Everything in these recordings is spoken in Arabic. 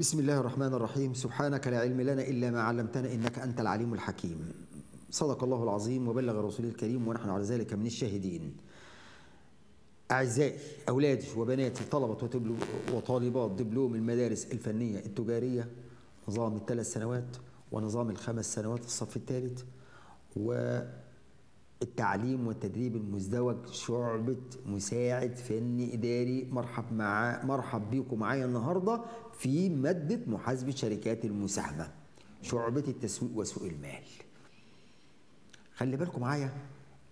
بسم الله الرحمن الرحيم. سبحانك لا علم لنا إلا ما علمتنا إنك أنت العليم الحكيم. صدق الله العظيم وبلغ رسوله الكريم ونحن على ذلك من الشاهدين. أعزائي أولادي وبناتي طلبة وطالبات دبلوم المدارس الفنية التجارية نظام الثلاث سنوات ونظام الخمس سنوات الصف الثالث والتعليم والتدريب المزدوج شعبة مساعد فني إداري مرحب مع مرحب بيكم معايا النهاردة في مادة محاسبة شركات المساهمة شعبة التسويق وسوق المال. خلي بالكم معايا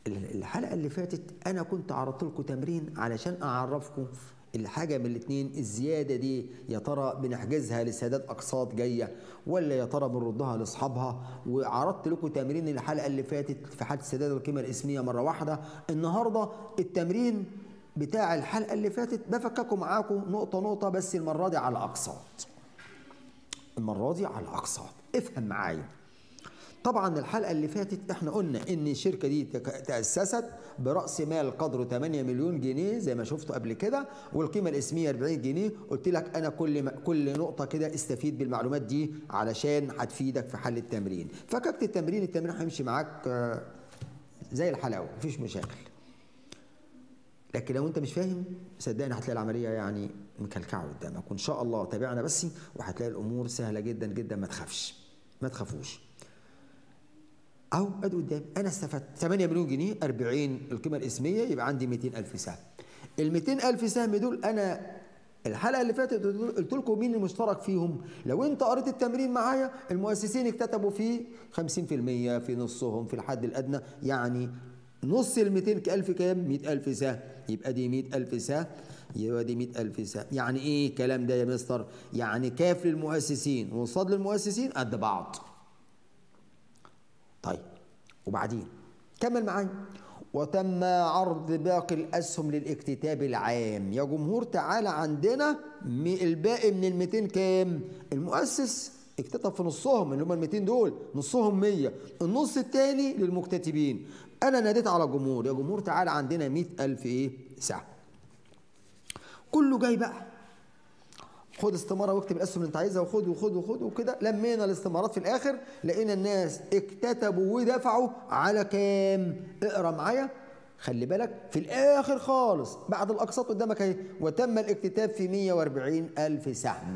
الحلقة اللي فاتت أنا كنت عرضت لكم تمرين علشان أعرفكم الحاجة من الاثنين الزيادة دي يا ترى بنحجزها لسداد أقساط جاية ولا يا ترى بنردها لأصحابها؟ وعرضت لكم تمرين الحلقة اللي فاتت في حاله سداد القيمة الإسمية مرة واحدة. النهارده التمرين بتاع الحلقة اللي فاتت بفككم معاكم نقطة نقطة بس المرة دي على اقساط المرة دي على اقساط افهم معايا. طبعا الحلقة اللي فاتت إحنا قلنا إن الشركة دي تأسست برأس مال قدره 8 مليون جنيه زي ما شفتوا قبل كده والقيمة الإسمية 40 جنيه. قلت لك أنا كل كل نقطة كده استفيد بالمعلومات دي علشان هتفيدك في حل التمرين. فككت التمرين التمرين هيمشي معاك زي الحلاوة مفيش مشاكل. لكن لو أنت مش فاهم صدقني هتلاقي العملية يعني مكلكعة قدامك وإن شاء الله تابعنا بس وهتلاقي الأمور سهلة جدا جدا. ما تخافش ما تخافوش. اهو ادي قدامي أنا استفدت 8 مليون جنيه 40 القيمة الاسمية يبقى عندي 200000 سهم. ال 200000 سهم دول أنا الحلقة اللي فاتت قلت لكم مين المشترك فيهم. لو أنت قريت التمرين معايا المؤسسين اكتتبوا فيه 50% في نصهم في الحد الأدنى. يعني نص ال 200000 كام؟ 100000 سهم. يبقى دي 100000 سهم. يبقى دي 100000 سهم. يعني إيه الكلام ده يا مستر؟ يعني كاف للمؤسسين وصاد للمؤسسين قد بعض. طيب وبعدين؟ كمل معايا. وتم عرض باقي الأسهم للاكتتاب العام. يا جمهور تعالى عندنا الباقي من ال 200 كام؟ المؤسس اكتتب في نصهم اللي هم ال 200 دول نصهم 100 النص الثاني للمكتتبين. أنا ناديت على الجمهور يا جمهور تعالى عندنا 100000 إيه؟ سهم كله جاي بقى. خد استمارة واكتب الأسهم اللي انت عايزها وخد وخد وخد وكده. لمينا الاستمارات في الآخر لقينا الناس اكتتبوا ودفعوا على كام؟ اقرأ معايا. خلي بالك في الآخر خالص بعد الأقساط قدامك أهي. وتم الاكتتاب في 140 ألف سهم.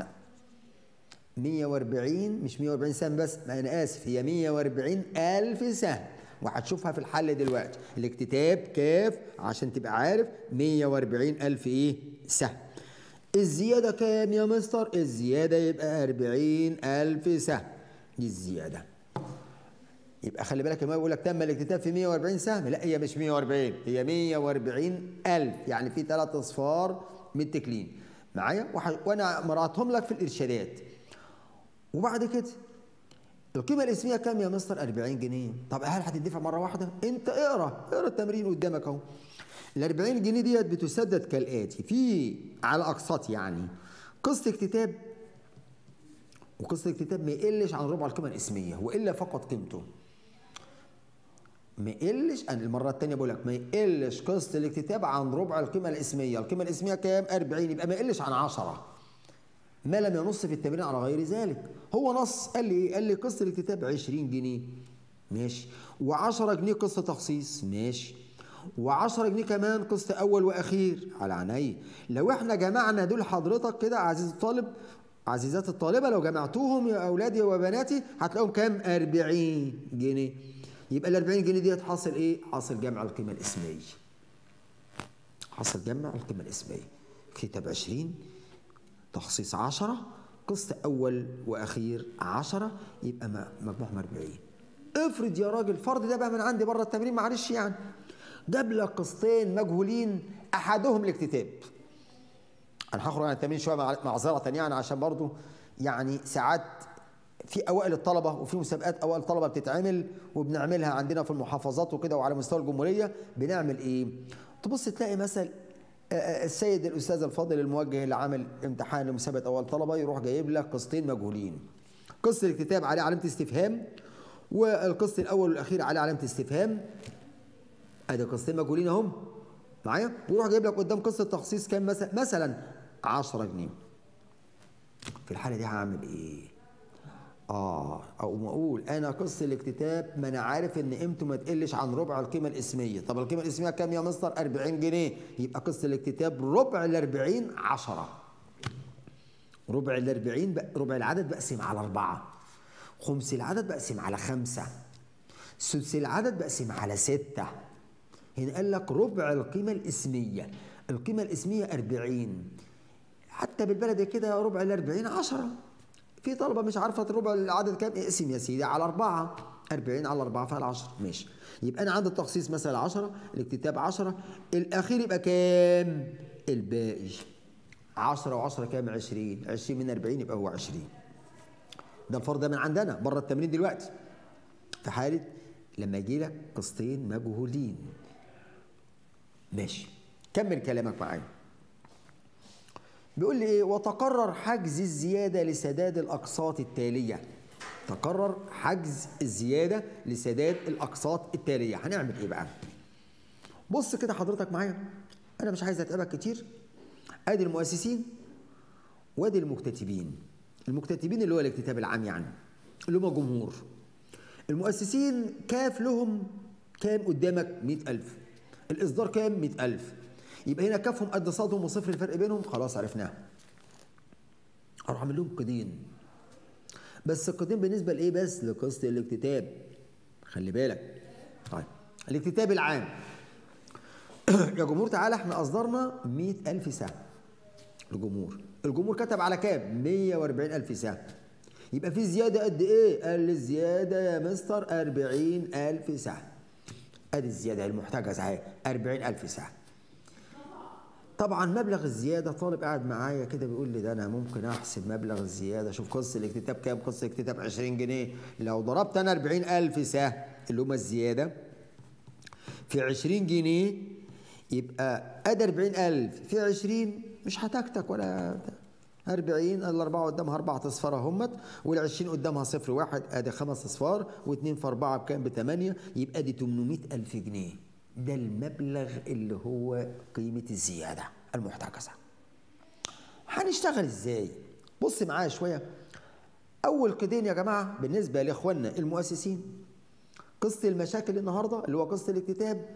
140 مش 140 سهم بس ما أنا آسف هي 140 ألف سهم. وهتشوفها في الحل دلوقتي. الاكتتاب كاف عشان تبقى عارف 140 ألف إيه؟ سهم. الزيادة كام يا مستر؟ الزيادة يبقى 40 ألف سهم. دي الزيادة. يبقى خلي بالك لما يقول لك تم الاكتتاب في 140 سهم لا هي مش 140 هي 140 ألف. يعني في ثلاث أصفار متكلين معايا؟ وأنا مرأتهم لك في الإرشادات. وبعد كده القيمة الاسمية كام يا مستر؟ 40 جنيه. طب هل هتدفع مرة واحدة؟ أنت اقرأ اقرأ التمرين قدامك أهو. ال 40 جنيه ديت بتسدد كالآتي في على أقساط يعني. قسط اكتتاب وقسط الاكتتاب ما يقلش عن ربع القيمة الإسمية وإلا فقط قيمته. ما يقلش أنا المرة الثانية بقول لك ما يقلش قسط الاكتتاب عن ربع القيمة الإسمية. القيمة الإسمية كام؟ 40 يبقى ما يقلش عن 10 ما لم ينص في التمرين على غير ذلك. هو نص قال لي إيه؟ قال لي قسط الاكتتاب 20 جنيه. ماشي. و10 جنيه قسط تخصيص. ماشي. و10 جنيه كمان قسط أول وأخير. على عينيا لو إحنا جمعنا دول حضرتك كده عزيز الطالب عزيزات الطالبة لو جمعتوهم يا أولادي وبناتي هتلاقيهم كام؟ 40 جنيه. يبقى ال 40 جنيه ديت حاصل إيه؟ حاصل جمع القيمة الإسمية. حاصل جمع القيمة الإسمية. كتاب 20 تخصيص 10 قسط أول وأخير 10 يبقى مجموعهم 40 افرض يا راجل فرض ده بقى من عندي بره التمرين معلش يعني. جاب لك قسطين مجهولين أحدهم الاكتتاب. أنا هخرج عن التمرين شوية معذره يعني عشان برضو يعني ساعات في أوائل الطلبة وفي مسابقات أوائل الطلبة بتتعمل وبنعملها عندنا في المحافظات وكده وعلى مستوى الجمهورية بنعمل إيه؟ تبص تلاقي مثلا السيد الأستاذ الفاضل الموجه اللي عامل امتحان لمسابقة اول طلبه يروح جايب لك قسطين مجهولين. قسط الاكتتاب عليه علامة استفهام والقسط الأول والأخير عليه علامة استفهام. ادي قسطين مجهولين اهم معايا؟ ويروح جايب لك قدام قصة تخصيص كام مثلا؟ مثلا 10 جنيه. في الحالة دي هعمل إيه؟ آه أو أقول أنا قسط الاكتتاب ما أنا عارف إن قيمته ما تقلش عن ربع القيمة الإسمية، طب القيمة الإسمية كام يا مستر؟ 40 جنيه، يبقى قسط الاكتتاب ربع ال 40 10 ربع ال 40 ربع العدد بقسم على أربعة. خمس العدد بقسم على خمسة. سدس العدد بقسم على ستة. هنا قال لك ربع القيمة الإسمية. القيمة الإسمية 40 حتى بالبلدي كده ربع ال 40 10 في طلبة مش عارفة ربع العدد كام. اقسم يا سيدي؟ على أربعة. 40 على 4 فعلى 10 ماشي. يبقى أنا عندي التخصيص مثلا 10 الاكتتاب 10 الأخير يبقى كام؟ الباقي. 10 و10 كام؟ 20 20 من 40 يبقى هو 20 ده الفرض ده من عندنا بره التمرين دلوقتي. في حالة لما يجي لك قسطين مجهولين. ماشي. كمل كلامك معايا. بيقول لي إيه؟ وتقرر حجز الزيادة لسداد الأقساط التالية. تقرر حجز الزيادة لسداد الأقساط التالية. هنعمل إيه بقى؟ بص كده حضرتك معايا. أنا مش عايز اتعبك كتير. أدي المؤسسين وأدي المكتتبين. المكتتبين اللي هو الاكتتاب العام يعني اللي هم جمهور. المؤسسين كاف لهم كام قدامك؟ 100000 الإصدار كام؟ 100000 يبقى هنا كافهم قد صادهم وصفر الفرق بينهم؟ خلاص عرفناها أروح أعمل لهم قيدين بس القيدين بالنسبة لإيه بس؟ لقسط الاكتتاب. خلي بالك. طيب الاكتتاب العام. يا جمهور تعالى إحنا أصدرنا 100000 سهم. الجمهور. الجمهور كتب على كام؟ 140000 سهم. يبقى في زيادة قد إيه؟ قال الزياده يا مستر 40000 سهم. ادي الزيادة المحتجزه اهي 40000 سهم طبعا مبلغ الزيادة طالب قاعد معايا كده بيقول لي ده أنا ممكن أحسب مبلغ الزيادة شوف قصه الاكتتاب كام قصه الاكتتاب 20 جنيه. لو ضربت أنا 40000 سهم اللي هم الزيادة في 20 جنيه يبقى أدي 40000 في 20 مش هتكتك ولا 40 الأربعة قدامها أربعة أصفار همت وال20 قدامها صفر واحد أدي خمس أصفار واثنين في أربعة بكام؟ بثمانية يبقى دي 800 ألف جنيه. ده المبلغ اللي هو قيمة الزيادة المحتجزة. هنشتغل إزاي؟ بص معايا شوية. أول قيدين يا جماعة بالنسبة لإخواننا المؤسسين. قسط المشاكل النهاردة اللي هو قسط الاكتتاب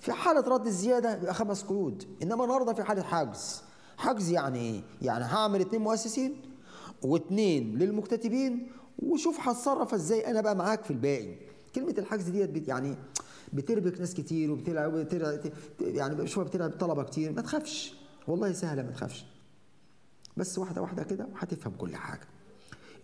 في حالة رد الزيادة بيبقى خمس قيود إنما النهاردة في حالة حجز. حجز يعني إيه؟ يعني هعمل اتنين مؤسسين واتنين للمكتتبين. وشوف هتصرف إزاي. أنا بقى معاك في الباقي. كلمة الحجز ديت يعني بتربك ناس كتير وبتلعب بتلعب يعني شوية بتلعب طلبة كتير. ما تخافش. والله سهلة ما تخافش. بس واحدة واحدة كده وهتفهم كل حاجة.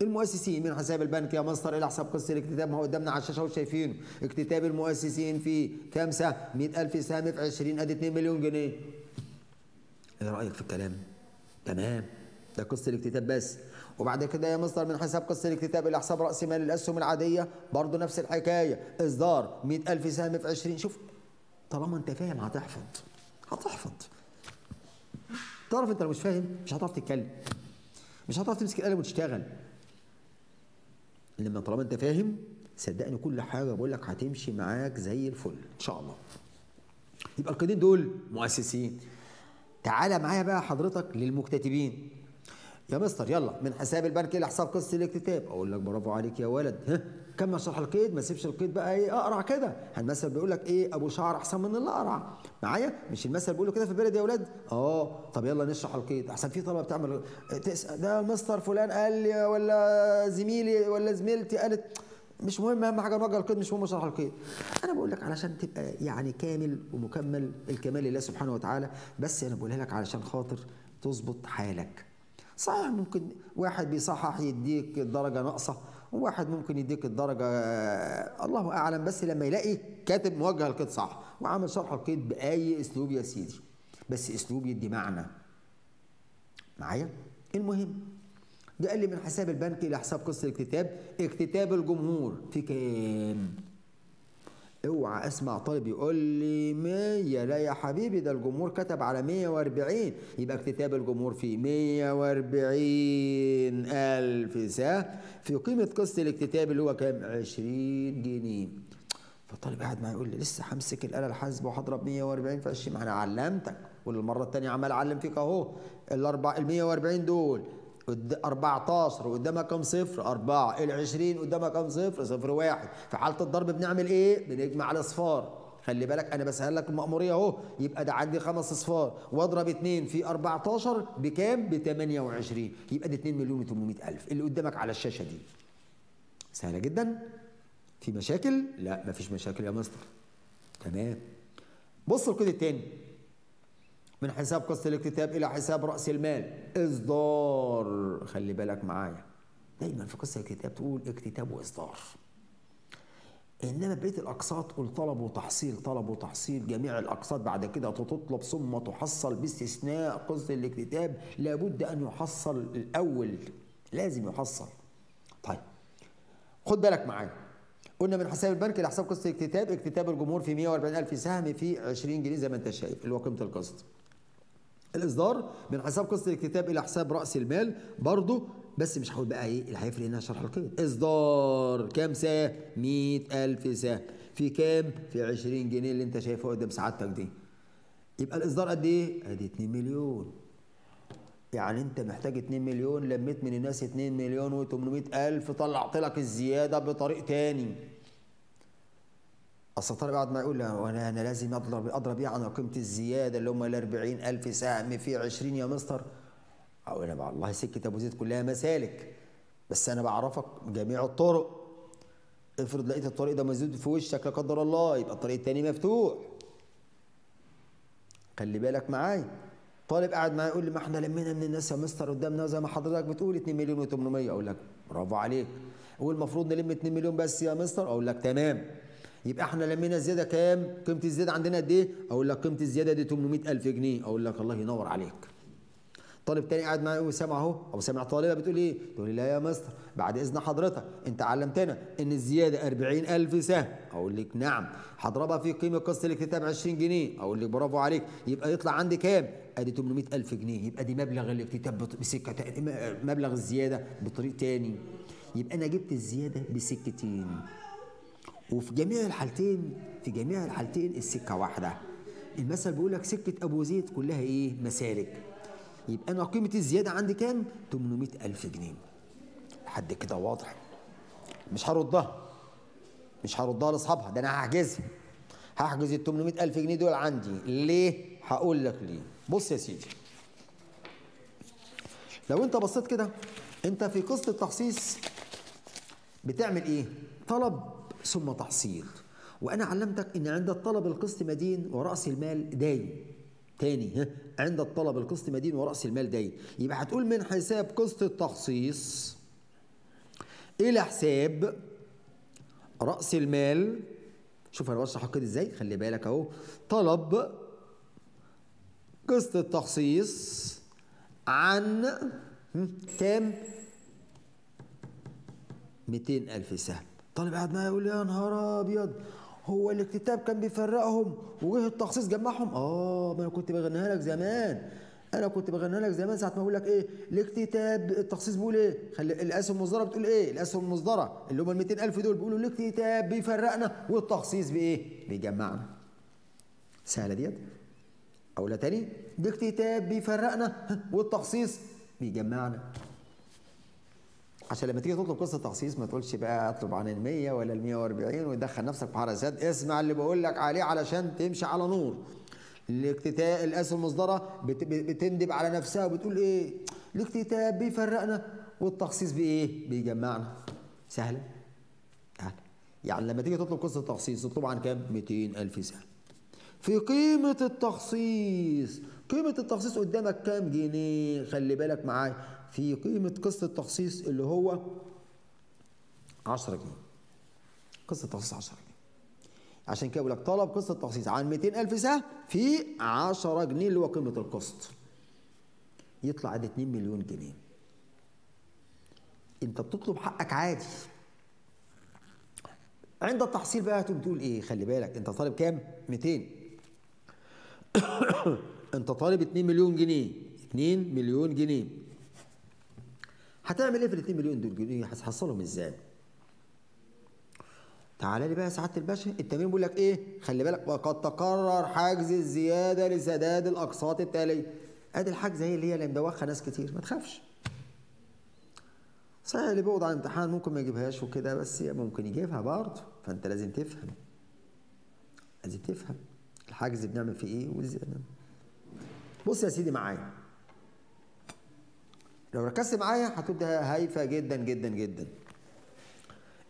المؤسسين من حساب البنك يا مصدر إلى حساب قسط الاكتتاب. ما هو قدامنا على الشاشه وشايفينه اكتتاب المؤسسين في كام سهم؟ 100000 سهم في 20 أدي 2 مليون جنيه. إيه رأيك في الكلام. تمام. ده قسط الاكتتاب بس. وبعد كده يا مصدر من حساب قسط الاكتتاب إلى حساب رأس مال الأسهم العادية برضه نفس الحكاية. إصدار 100000 سهم في 20 شوف طالما أنت فاهم هتحفظ. هتحفظ. تعرف أنت لو مش فاهم مش هتعرف تتكلم. مش هتعرف تمسك القلم وتشتغل. لما طالما أنت فاهم صدقني كل حاجة بقول لك هتمشي معاك زي الفل. إن شاء الله. يبقى القيدين دول مؤسسين. تعالى معايا بقى حضرتك للمكتتبين. يا مستر يلا من حساب البنك إلى حساب قسط الاكتتاب. أقول لك برافو عليك يا ولد. ها كمل شرح القيد؟ ما تسيبش القيد بقى إيه أقرع كده. المثل بيقول لك إيه أبو شعر أحسن من اللي أقرع. معايا؟ مش المثل بيقولوا كده في البلد يا ولاد؟ آه. طب يلا نشرح القيد. أحسن في طلبة بتعمل تسال ده المستر فلان قال لي ولا زميلي ولا زميلتي قالت مش مهم اهم حاجة نوجه القيد مش مهم شرح القيد. أنا بقول لك علشان تبقى يعني كامل ومكمل الكمال لله سبحانه وتعالى بس أنا بقولها لك علشان خاطر تظبط حالك. صحيح ممكن واحد بيصحح يديك الدرجه ناقصة وواحد ممكن يديك الدرجة الله أعلم بس لما يلاقي كاتب موجه القيد صح وعامل شرح القيد بأي أسلوب يا سيدي. بس أسلوب يدي معنى. معايا؟ المهم قال لي من حساب البنك إلى حساب قسط الاكتتاب. اكتتاب الجمهور في كام؟ اوعى أسمع طالب يقول لي 100 لا يا حبيبي ده الجمهور كتب على 140 يبقى اكتتاب الجمهور في 140 ألف سهم في قيمة قسط الاكتتاب اللي هو كام؟ 20 جنيه. فالطالب قاعد معايا يقول لي لسه همسك الآلة الحاسبة وهضرب 140 في 20 ما أنا علمتك. والمرة الثانية عمال أعلم فيك أهو. الأربع ال 140 دول. 14 قدامها كام صفر؟ 4 ال 20 قدامها كام صفر؟ صفر واحد. في حاله الضرب بنعمل إيه؟ بنجمع الإصفار. خلي بالك أنا بسهل لك المأمورية أهو. يبقى ده عندي خمس إصفار. واضرب 2 في 14 بكام؟ ب 28 يبقى ده 2 مليون و800 ألف. اللي قدامك على الشاشة دي. سهلة جدا. في مشاكل؟ لا مفيش مشاكل يا مستر. تمام. بص الكود التاني. من حساب قسط الاكتتاب إلى حساب رأس المال. إصدار. خلي بالك معايا. دايما في قسط الاكتتاب تقول اكتتاب وإصدار. إنما بقية الأقساط قول طلب وتحصيل طلب وتحصيل. جميع الأقساط بعد كده تطلب ثم تحصل باستثناء قسط الاكتتاب. لابد أن يحصل الأول. لازم يحصل. طيب. خد بالك معايا. قلنا من حساب البنك لحساب قسط الاكتتاب اكتتاب الجمهور في 140 ألف سهم في 20 جنيه زي ما أنت شايف. اللي هو قيمة القسط. الإصدار من حساب قسط الاكتتاب إلى حساب رأس المال برضه بس مش هقول بقى إيه اللي هيفرق هنا شرح القيد إصدار كام سهم 100000 سهم في كام؟ في 20 جنيه اللي أنت شايفها قدام سعادتك دي يبقى الإصدار قد إيه؟ أدي 2 مليون. يعني أنت محتاج 2 مليون لميت من الناس 2 مليون و800 ألف طلعت لك الزيادة بطريق تاني. أصل الطالب قاعد ما يقول لا أنا لازم اضرب أضرب عن قيمه الزيادة اللي هم ال 40000 سهم في 20 يا مستر. أو أنا والله سكة أبو زيد كلها مسالك بس أنا بعرفك جميع الطرق. افرض لقيت الطريق ده مسدود في وشك لا قدر الله يبقى الطريق التاني مفتوح. خلي بالك معايا. طالب قاعد معايا يقول لي ما إحنا لمينا من الناس يا مستر قدامنا زي ما حضرتك بتقول 2 مليون و800 أقول لك برافو عليك. هو المفروض نلم 2 مليون بس يا مستر؟ أقول لك تمام. يبقى إحنا لمينا الزيادة كام؟ قيمة الزيادة عندنا قد إيه؟ أقول لك قيمة الزيادة دي 800000 جنيه. أقول لك الله ينور عليك. طالب تاني قاعد معايا وسامع اهو. أو سامع طالبة بتقول إيه؟ تقول لي لا يا مستر بعد إذن حضرتك انت علمتنا ان الزيادة 40000 سهم. أقول لك نعم هضربها في قيمة قسط الاكتتاب 20 جنيه. أقول لك برافو عليك. يبقى يطلع عندي كام؟ ادي 800000 جنيه. يبقى دي مبلغ الاكتتاب بسكة مبلغ الزيادة بطريق تاني. يبقى أنا جبت الزيادة بسكتين. وفي جميع الحالتين في جميع الحالتين السكة واحدة. المثل بيقول لك سكة أبو زيد كلها إيه؟ مسالك. يبقى أنا قيمة الزيادة عندي كام؟ 800 ألف جنيه. لحد كده واضح؟ مش هردها. مش هردها لأصحابها. ده أنا هحجزها هحجز ال 800 ألف جنيه دول عندي. ليه؟ هقول لك ليه. بص يا سيدي. لو أنت بصيت كده أنت في قسط التخصيص بتعمل إيه؟ طلب. ثم تحصيل. وأنا علمتك إن عند الطلب القسط مدين ورأس المال داين. تاني ها عند الطلب القسط مدين ورأس المال داين. يبقى هتقول من حساب قسط التخصيص إلى حساب رأس المال. شوف أنا بشرح كده إزاي خلي بالك أهو. طلب قسط التخصيص عن كام؟ 200 ألف سهم. طالب قاعد معايا يقول يا نهار أبيض هو الاكتتاب كان بيفرقهم وجه التخصيص جمعهم؟ آه ما أنا كنت بغنيها لك زمان. أنا كنت بغنيها لك زمان ساعة ما بقول لك إيه الاكتتاب التخصيص بيقول إيه؟ خلي الأسهم المصدره بتقول إيه؟ الأسهم المصدره اللي هم ال 200000 دول بيقولوا الاكتتاب بيفرقنا والتخصيص بإيه؟ بيجمعنا. سهلة ديت؟ اقولها تاني؟ الاكتتاب بيفرقنا والتخصيص بيجمعنا. عشان لما تيجي تطلب قصة تخصيص ما تقولش بقى اطلب عن ال 100 ولا ال 140 وتدخل نفسك في حراسات اسمع اللي بقول لك عليه علشان تمشي على نور. الاكتتاب الاسهم المصدرة بت- بتندب على نفسها وبتقول إيه؟ الاكتتاب بيفرقنا والتخصيص بإيه؟ بيجمعنا. سهلة؟ سهلة. يعني لما تيجي تطلب قصة تخصيص تطلب عن كام؟ 200 ألف سهم. في قيمة التخصيص قيمة التخصيص قدامك كام جنيه؟ خلي بالك معايا. في قيمة قسط التخصيص اللي هو 10 جنيه. قسط التخصيص 10 جنيه. عشان كده بقول لك طلب قسط التخصيص عن 200 ألف سهم في 10 جنيه اللي هو قيمة القسط. يطلع ادي 2 مليون جنيه. انت بتطلب حقك عادي. عند التحصيل بقى تقوم تقول إيه؟ خلي بالك انت طالب كام؟ 200 انت طالب 2 مليون جنيه. 2 مليون جنيه. هتعمل إيه في ال 2 مليون دول؟ جنيه هتحصلهم إزاي؟ تعالى لي بقى يا سعادة الباشا التمرين بيقول لك إيه؟ خلي بالك وقد تقرر حجز الزيادة لسداد الأقساط التاليه أدي الحجز هي اللي هي اللي مدوخة ناس كتير ما تخافش. صحيح اللي بيقعد على الامتحان ممكن ما يجيبهاش وكده بس ممكن يجيبها برضه فأنت لازم تفهم. لازم تفهم الحاجز بنعمل فيه إيه نعمل. بص يا سيدي معايا. لو ركزت معايا هتبقى هايفة جدا جدا جدا.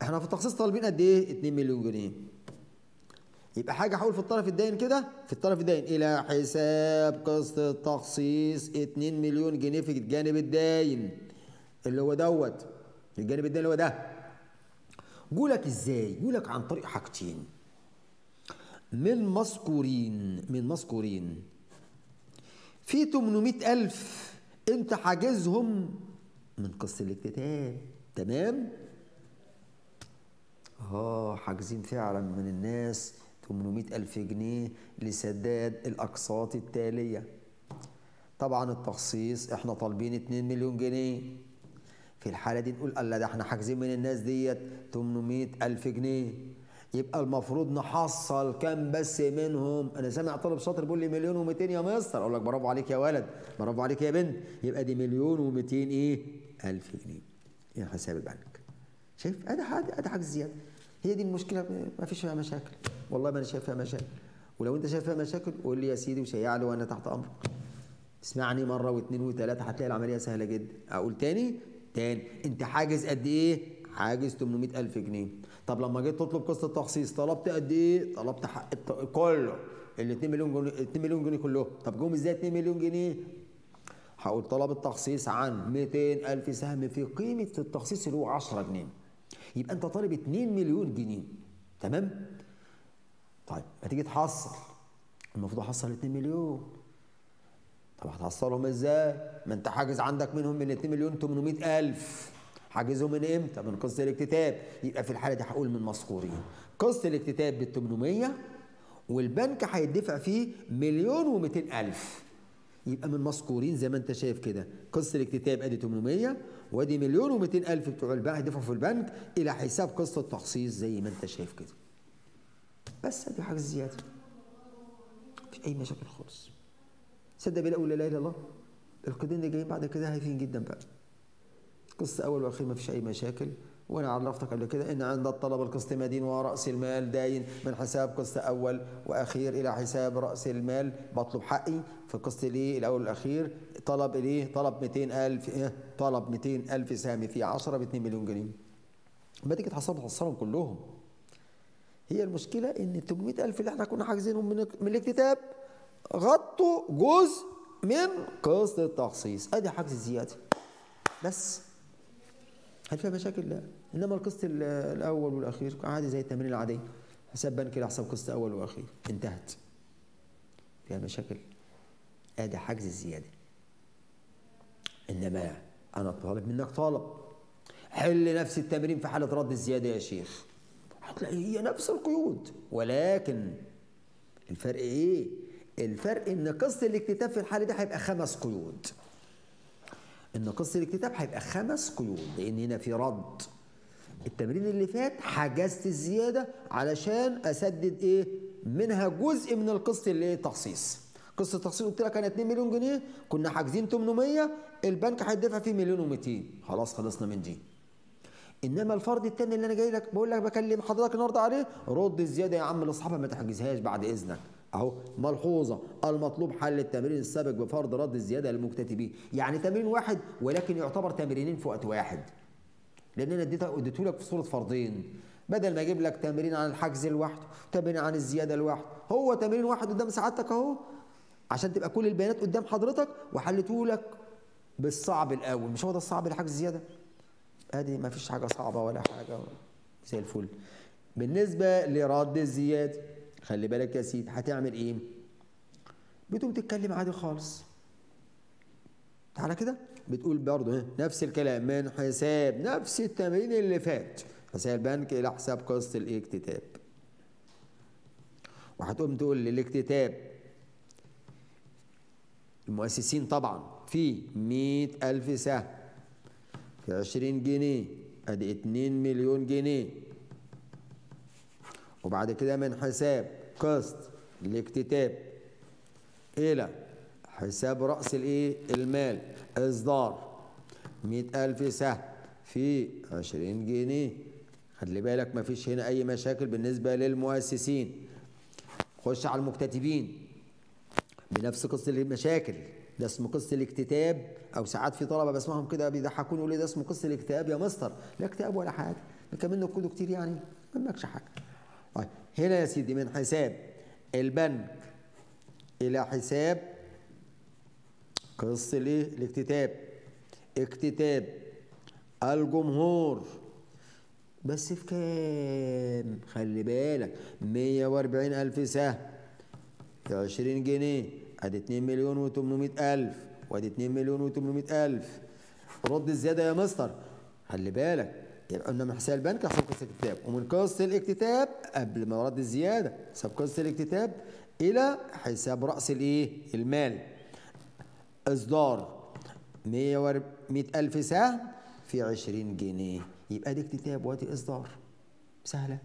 إحنا في التخصيص طالبين قد إيه؟ 2 مليون جنيه. يبقى حاجة هقول في الطرف الداين كده في الطرف الداين إلى حساب قسط التخصيص 2 مليون جنيه في الجانب الداين اللي هو دوت. الجانب الداين اللي هو ده. جولك إزاي؟ جولك عن طريق حاجتين. من مذكورين من مذكورين. في 800 أنت حاجزهم من قسط الاكتتاب. تمام؟ آه حاجزين فعلا من الناس 800 ألف جنيه لسداد الأقساط التالية. طبعا التخصيص إحنا طالبين 2 مليون جنيه. في الحالة دي نقول الله ده إحنا حاجزين من الناس ديت 800 ألف جنيه. يبقى المفروض نحصل كام بس منهم. أنا سامع طالب شاطر بيقول لي مليون و200 يا مستر. أقول لك برافو عليك يا ولد برافو عليك يا بنت. يبقى دي مليون و200 إيه؟ ألف جنيه. يا حساب البنك؟ شايف؟ أدي أدي حاجة زيادة. هي دي المشكلة. ما فيش فيها مشاكل. والله ما أنا شايف فيها مشاكل. ولو أنت شايف فيها مشاكل قول لي يا سيدي وشيع لي وأنا تحت أمرك. اسمعني مرة واثنين وثلاثة هتلاقي العملية سهلة جدا. أقول تاني؟ تاني. أنت حاجز قد إيه؟ حاجز 800 ألف جنيه. طب لما جيت تطلب قسط التخصيص طلبت قد إيه؟ طلبت حق كله. ال 2 مليون جنيه 2 مليون جنيه كلهم. طب جم إزاي 2 مليون جنيه؟ هقول طلب التخصيص عن 200 ألف سهم في قيمة التخصيص اللي هو 10 جنيه. يبقى أنت طالب 2 مليون جنيه. تمام؟ طيب ما تيجي تحصل. المفروض أحصل 2 مليون. طب هتحصلهم إزاي؟ ما أنت حاجز عندك منهم من 2 مليون 800 ألف حاجزهم من إمتى؟ من قسط الاكتتاب. يبقى في الحالة دي هقول من مذكورين. قسط الاكتتاب بال 800 والبنك هيدفع فيه مليون و200 ألف. يبقى من مذكورين زي ما أنت شايف كده. قسط الاكتتاب أدي 800 وأدي مليون و200 ألف بتوع البنك هيدفعوا في البنك إلى حساب قسط التخصيص زي ما أنت شايف كده. بس ادي حاجة زيادة. مفيش أي مشاكل خالص. صدق بالله ولا لا إله إلا الله. القيدين اللي جايين بعد كده هايفين جدا بقى. قسط أول وأخير ما فيش أي مشاكل. وأنا عرفتك قبل كده إن عند الطلب القسط مدين ورأس المال داين. من حساب قسط أول وأخير إلى حساب رأس المال. بطلب حقي في القسط الايه الأول والأخير. طلب الايه طلب 200000 إيه طلب 200000 سهم في 10 ب 2 مليون جنيه. لما تيجي تحصلهم تحصلهم كلهم. هي المشكلة إن ال 800000 اللي إحنا كنا حاجزينهم من من الاكتتاب غطوا جزء من قسط التخصيص. أدي حجز زيادة. بس. هل فيها مشاكل؟ لا. إنما القسط ال- الأول والأخير عادي زي التمرين العاديه حساب بنكي لحساب قسط أول وأخير. انتهت. فيها مشاكل. ادي حجز الزياده إنما أنا طالب منك طلب حل نفس التمرين في حالة رد الزيادة يا شيخ. هتلاقي هي نفس القيود. ولكن الفرق إيه؟ الفرق إن قسط الاكتتاب في الحالة دي هيبقى خمس قيود. إن قسط الاكتتاب هيبقى خمس قيود لأن هنا في رد. التمرين اللي فات حجزت الزيادة علشان أسدد إيه؟ منها جزء من القسط اللي تخصيص قسط التخصيص قلت لك كان 2 مليون جنيه كنا حاجزين 800 البنك هيدفع فيه مليون و200 خلاص خلصنا من دي. إنما الفرض التاني اللي أنا جاي لك بقول لك بكلم حضرتك النهارده عليه رد الزيادة يا عم لاصحابها ما تحجزهاش بعد إذنك. أهو ملحوظة. المطلوب حل التمرين السابق بفرض رد الزياده للمكتتبين. يعني تمرين واحد ولكن يعتبر تمرينين في وقت واحد. لأن أنا اديته لك في صورة فرضين. بدل ما أجيب لك تمرين عن الحجز لوحده تمرين عن الزيادة لوحده هو تمرين واحد قدام سعادتك أهو. عشان تبقى كل البيانات قدام حضرتك وحلته لك بالصعب الأول. مش هو ده الصعب لحجز الزياده أدي ما فيش حاجة صعبة ولا حاجة. زي الفل. بالنسبة لرد الزياده خلي بالك يا سيدي هتعمل إيه؟ بتقوم تتكلم عادي خالص. تعالى كده. بتقول برضه ها، نفس الكلام من حساب نفس التمرين اللي فات. حساب البنك إلى حساب قسط الاكتتاب. وهتقوم تقول للاكتتاب المؤسسين طبعا في مئة ألف سهم في عشرين جنيه أدي اتنين مليون جنيه. وبعد كده من حساب قسط الاكتتاب. إلى حساب رأس الإيه؟ المال إصدار. مئة ألف سهم في 20 جنيه. خلي بالك ما فيش هنا أي مشاكل بالنسبة للمؤسسين. خش على المكتتبين بنفس قصة المشاكل. ده اسمه قصة الاكتتاب. أو ساعات في طلبة بسمعهم كده بيضحكوني يقولوا لي ده اسمه قصة الاكتئاب يا مستر. لا اكتئاب ولا حاجة. كمان نكده كتير يعني. ما حاجة. طيب هنا يا سيدي من حساب البنك إلى حساب قصه الايه الاكتتاب اكتتاب الجمهور. بس في كام؟ خلي بالك 140 ألف سهم في 20 جنيه أدي 2 مليون و800 ألف وأدي 2 مليون و800 ألف. رد الزيادة يا مستر خلي بالك. يبقى قلنا من حساب البنك حساب قصة الاكتتاب ومن قصة الاكتتاب قبل ما رد الزيادة حساب قصة الاكتتاب إلى حساب رأس الإيه؟ المال. إصدار 100 ألف سهم في 20 جنيه. يبقى دي اكتتاب وادي إصدار. سهلة.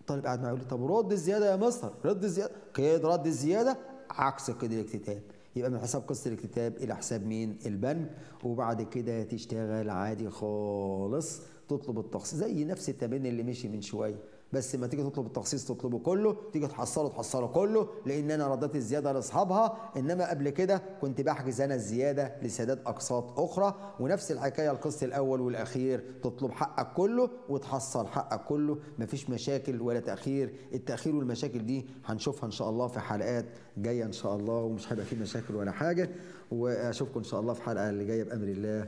الطالب قاعد معايا يقول لي طب رد الزيادة يا مستر. رد الزيادة. كده رد الزيادة عكس كده الاكتتاب. يبقى من حساب قصة الاكتتاب إلى حساب مين؟ البنك وبعد كده تشتغل عادي خالص تطلب التخصيص زي نفس التمرين اللي مشي من شوية بس ما تيجي تطلب التخصيص تطلبه كله تيجي تحصله تحصله كله لأن أنا رديت الزيادة لأصحابها. إنما قبل كده كنت بحجز أنا الزيادة لسداد أقساط أخرى. ونفس الحكاية القسط الأول والأخير تطلب حقك كله وتحصل حقك كله. مفيش مشاكل ولا تأخير. التأخير والمشاكل دي هنشوفها إن شاء الله في حلقات جاية إن شاء الله ومش هيبقى في مشاكل ولا حاجة. وأشوفكم إن شاء الله في حلقة اللي جاية بأمر الله.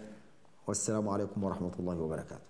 والسلام عليكم ورحمة الله وبركاته.